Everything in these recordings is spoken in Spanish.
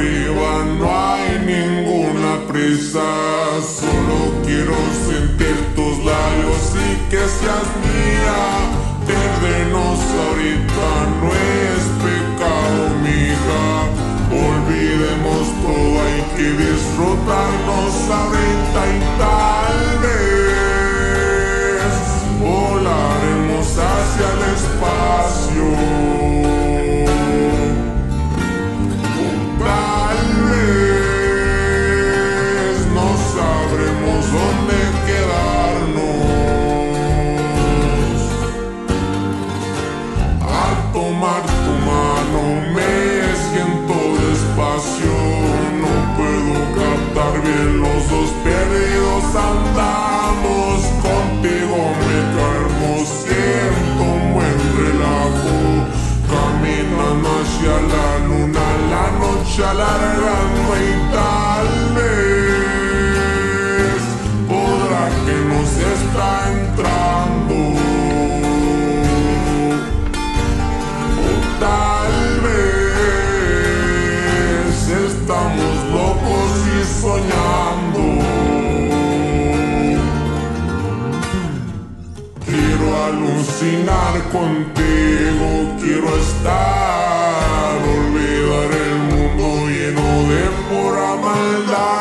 arriba no hay ninguna prisa. Solo quiero sentir tus labios y que seas mía. Perdernos ahorita. se alargando y tal vez podrá que nos está entrando. O tal vez estamos locos y soñando. Quiero alucinar contigo, quiero estar. por amaldad.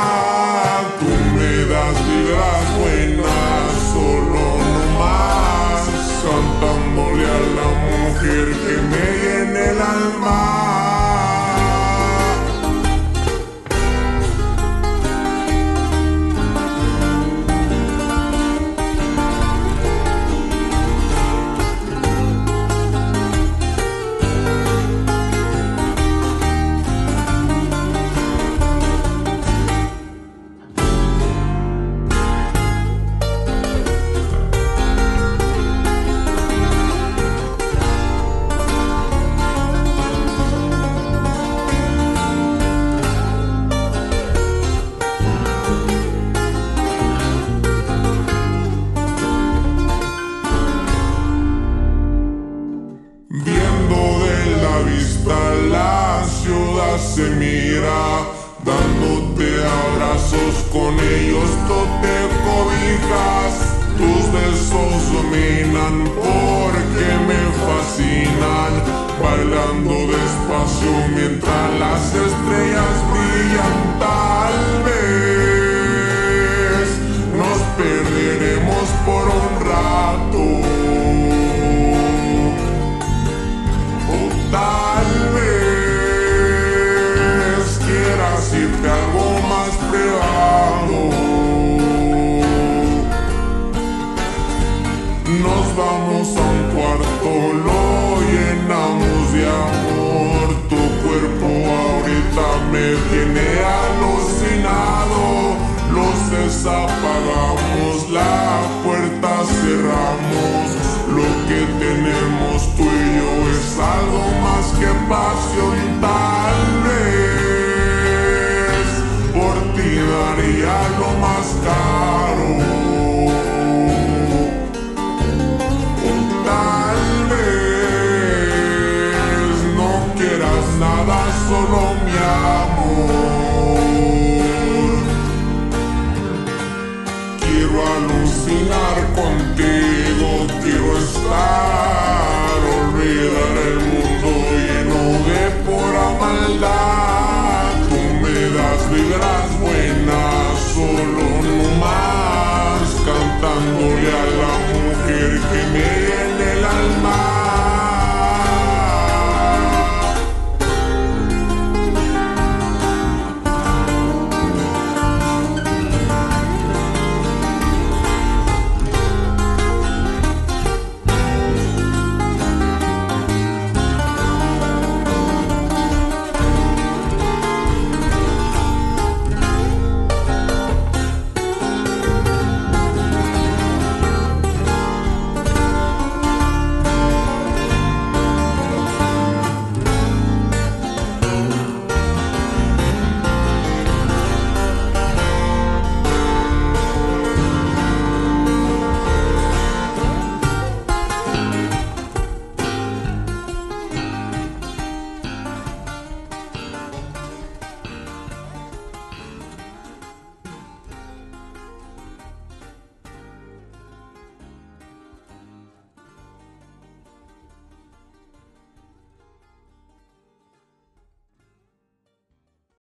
vista la ciudad se mira, dándote abrazos con ellos tú te cobijas, tus besos dominan porque me fascinan, bailando despacio mientras las estrellas me.